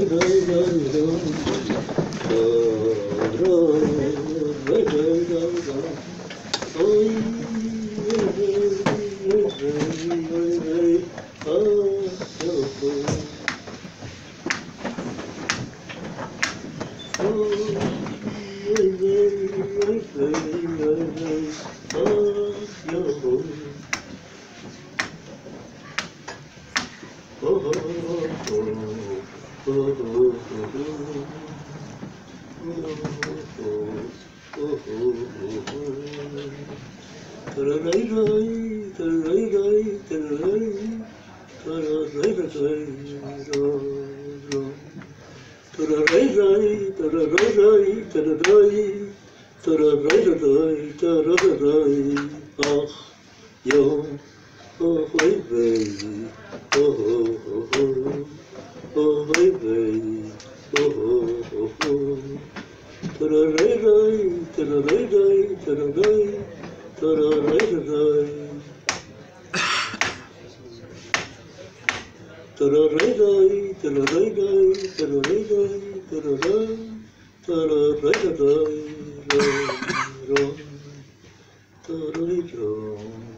Oh, oh, oh, oh. Ach, jo, Oh, hey, baby. Oh, oh, oh, oh. Oh, hey, baby. Oh, oh, oh, oh. Ta-da-da-da, ta-da-da-da, ta-da-da, ta-da-da-da. Ta-da-da-da, ta-da-da-da, ta-da-da-da, ta-da-da, ta-da-da-da, ta-da-da-da.